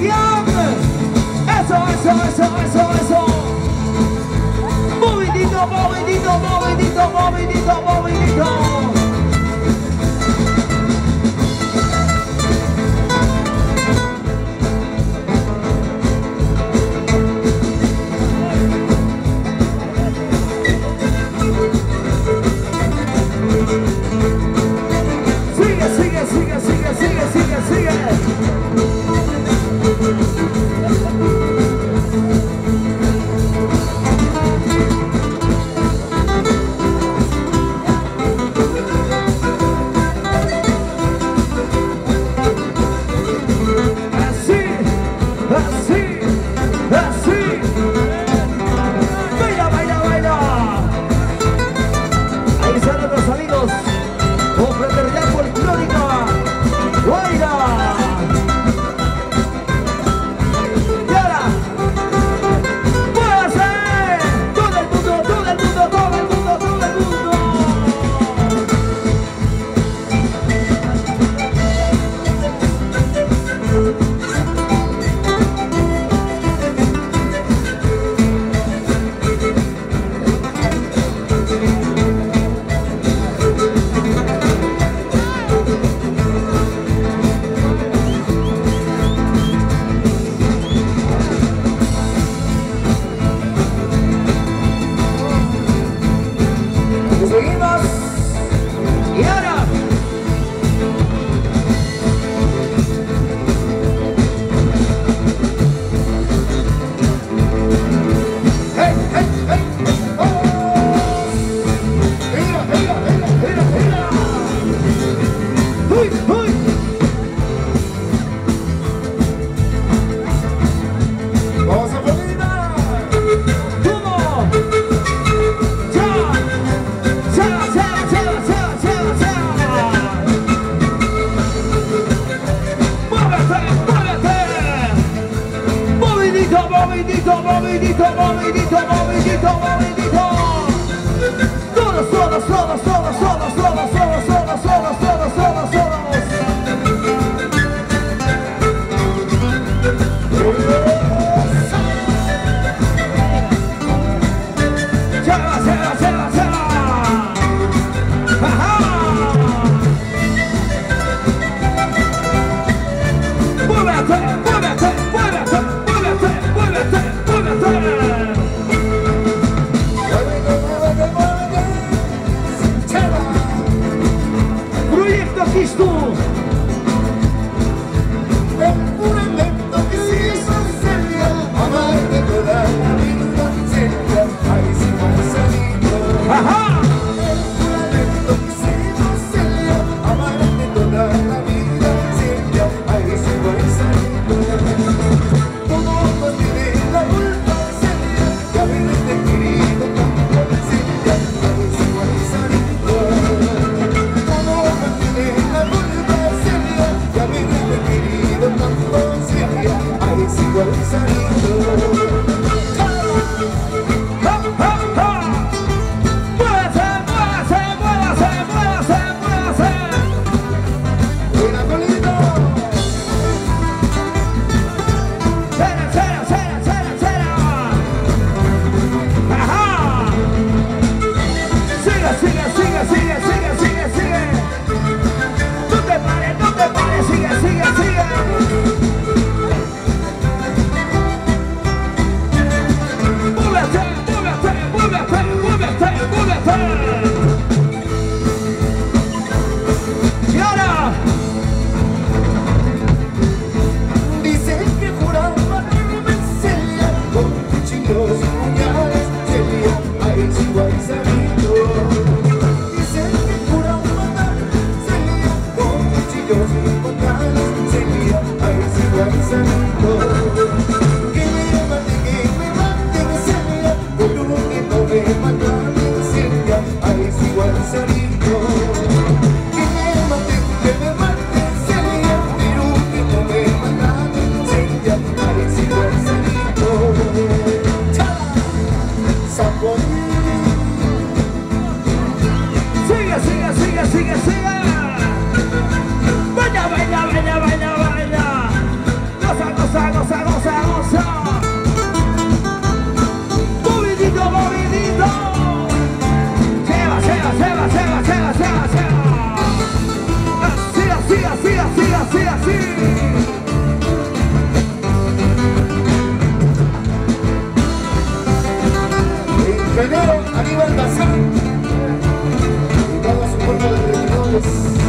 Chiquián? Eso, eso, eso, eso, eso. Movidito, movidito, movidito, movidito, movidito. dito, muovi dito, muovi dito, muovi dito, muovi dito. Suona, suona, suona, suona. Si ¡Sigue! this.